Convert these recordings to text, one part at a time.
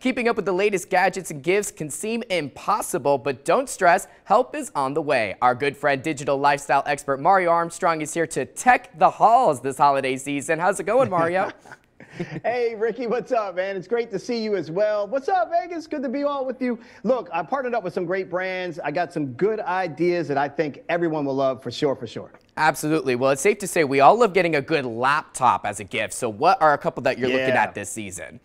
Keeping up with the latest gadgets and gifts can seem impossible, but don't stress, help is on the way. Our good friend, digital lifestyle expert Mario Armstrong is here to tech the halls this holiday season. How's it going, Mario? hey, Ricky, what's up, man? It's great to see you as well. What's up, Vegas? Good to be all with you. Look, I partnered up with some great brands. I got some good ideas that I think everyone will love for sure, for sure. Absolutely. Well, it's safe to say we all love getting a good laptop as a gift. So what are a couple that you're yeah. looking at this season?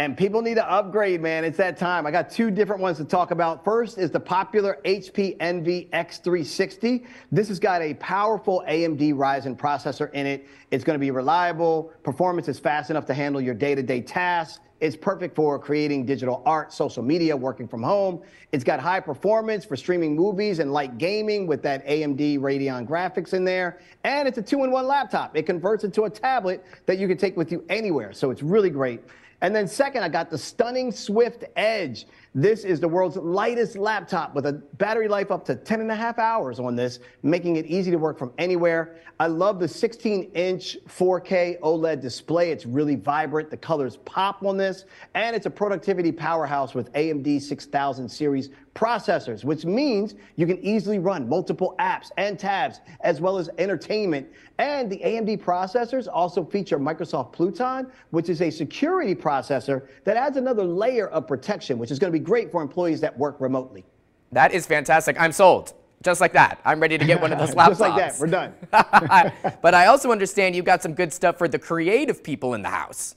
And people need to upgrade, man. It's that time. I got two different ones to talk about. First is the popular HP Envy X360. This has got a powerful AMD Ryzen processor in it. It's going to be reliable. Performance is fast enough to handle your day-to-day tasks. It's perfect for creating digital art, social media, working from home. It's got high performance for streaming movies and light gaming with that AMD Radeon graphics in there. And it's a two-in-one laptop. It converts into a tablet that you can take with you anywhere. So it's really great. And then second, I got the stunning Swift Edge. This is the world's lightest laptop with a battery life up to 10 and a half hours on this, making it easy to work from anywhere. I love the 16 inch 4K OLED display. It's really vibrant. The colors pop on this. And it's a productivity powerhouse with AMD 6000 series processors, which means you can easily run multiple apps and tabs, as well as entertainment. And the AMD processors also feature Microsoft Pluton, which is a security processor that adds another layer of protection, which is going to be great for employees that work remotely. That is fantastic. I'm sold. Just like that. I'm ready to get one of those laptops. Just like that. We're done. but I also understand you've got some good stuff for the creative people in the house.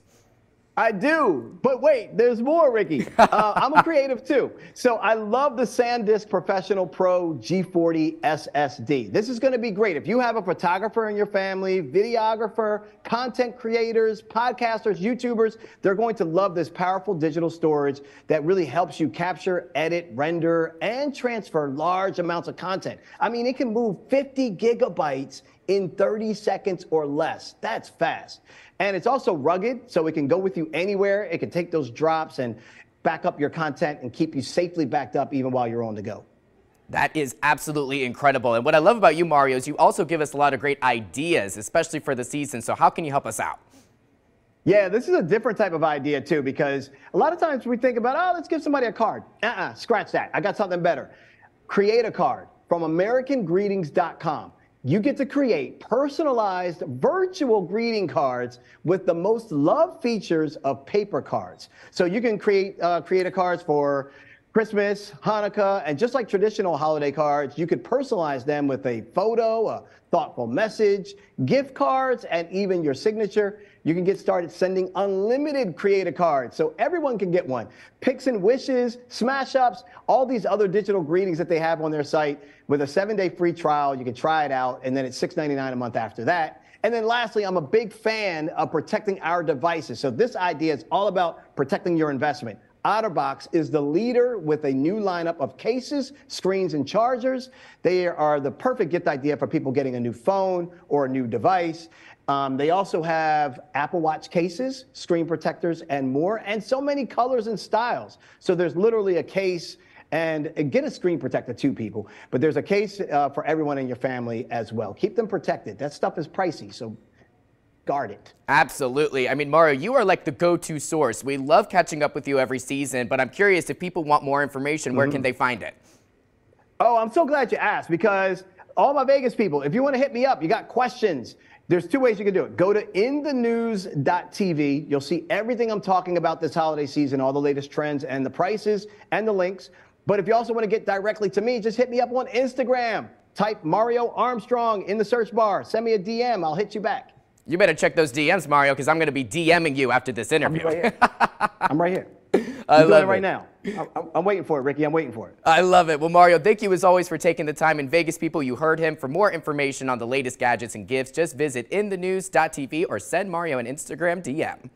I do, but wait, there's more, Ricky. Uh, I'm a creative too. So I love the SanDisk Professional Pro G40 SSD. This is going to be great. If you have a photographer in your family, videographer, content creators, podcasters, YouTubers, they're going to love this powerful digital storage that really helps you capture, edit, render, and transfer large amounts of content. I mean, it can move 50 gigabytes in 30 seconds or less. That's fast. And it's also rugged, so it can go with you anywhere. It can take those drops and back up your content and keep you safely backed up even while you're on the go. That is absolutely incredible. And what I love about you, Mario, is you also give us a lot of great ideas, especially for the season. So how can you help us out? Yeah, this is a different type of idea too, because a lot of times we think about, oh, let's give somebody a card. Uh-uh, scratch that. I got something better. Create a card from AmericanGreetings.com you get to create personalized virtual greeting cards with the most loved features of paper cards. So you can create uh, Creatacards for Christmas, Hanukkah, and just like traditional holiday cards, you could personalize them with a photo, a thoughtful message, gift cards, and even your signature. You can get started sending unlimited creative cards so everyone can get one. Picks and wishes, smash ups, all these other digital greetings that they have on their site with a seven day free trial. You can try it out, and then it's $6.99 a month after that. And then lastly, I'm a big fan of protecting our devices. So this idea is all about protecting your investment. OtterBox is the leader with a new lineup of cases, screens, and chargers. They are the perfect gift idea for people getting a new phone or a new device. Um, they also have Apple Watch cases, screen protectors, and more, and so many colors and styles. So there's literally a case and get a screen protector too, people. But there's a case uh, for everyone in your family as well. Keep them protected. That stuff is pricey, so guard it. Absolutely. I mean, Mario, you are like the go-to source. We love catching up with you every season, but I'm curious if people want more information, where mm -hmm. can they find it? Oh, I'm so glad you asked because all my Vegas people, if you want to hit me up, you got questions, there's two ways you can do it. Go to inthenews.tv. You'll see everything I'm talking about this holiday season, all the latest trends and the prices and the links. But if you also want to get directly to me, just hit me up on Instagram. Type Mario Armstrong in the search bar. Send me a DM. I'll hit you back. You better check those DMs, Mario, because I'm going to be DMing you after this interview. I'm right here. I'm right here. I I'm it right now. I'm, I'm, waiting for it, Ricky. I'm waiting for it. I love it. Well, Mario, thank you as always for taking the time. In Vegas, people, you heard him. For more information on the latest gadgets and gifts, just visit inthenews.tv or send Mario an Instagram DM.